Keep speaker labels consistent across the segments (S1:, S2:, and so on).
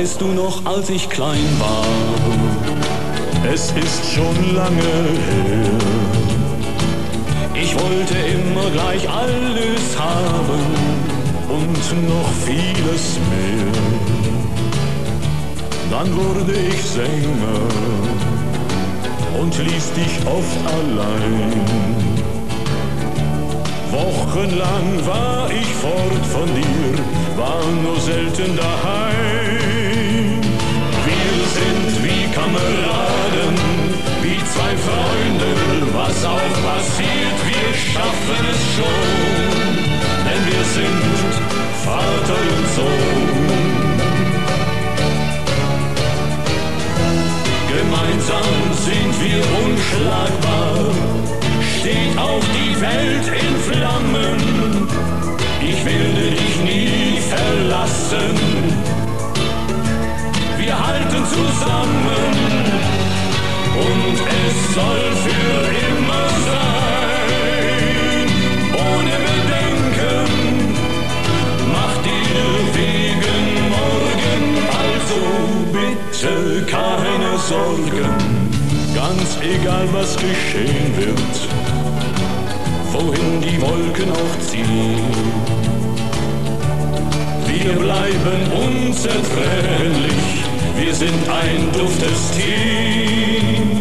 S1: Weißt du noch, als ich klein war? Es ist schon lange her. Ich wollte immer gleich alles haben und noch vieles mehr. Dann wurde ich Sänger und ließ dich oft allein. Wochenlang war ich fort von dir, war nur selten daheim. Was auch passiert, wir schaffen es schon, denn wir sind Vater und Sohn. Gemeinsam sind wir unschlagbar, steht auch die Welt in Flammen. Ich werde dich nie verlassen. Sorgen. Ganz egal was geschehen wird, wohin die Wolken auch ziehen. Wir bleiben unzertrennlich, wir sind ein duftes Team.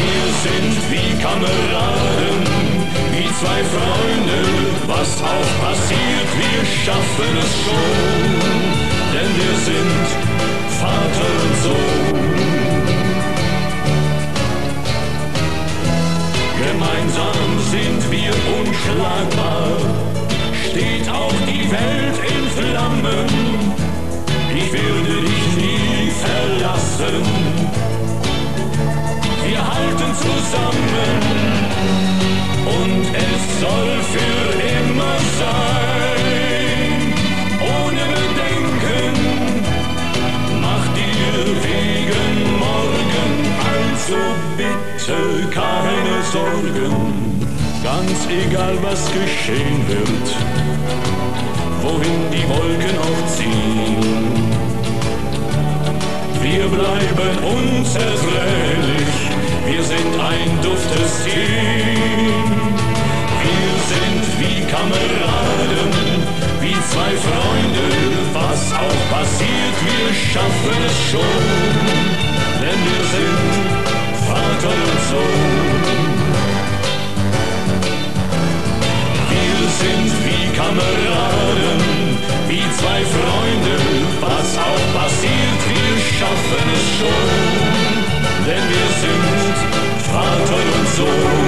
S1: Wir sind wie Kameraden, wie zwei Freunde, was auch passiert, wir schaffen es schon, denn wir sind unschlagbar, steht auch die Welt in Flammen. Ich werde dich nie verlassen. Wir halten zusammen und es soll für immer sein. Ohne Bedenken, mach dir wegen morgen also bitte keine Sorgen. Ganz egal was geschehen wird, wohin die Wolken auch ziehen. Wir bleiben unzertrennlich, wir sind ein duftes Team. Wir sind wie Kameraden, wie zwei Freunde, was auch passiert, wir schaffen es schon, denn wir sind Vater und Sohn. Schon, denn wir sind Vater und Sohn.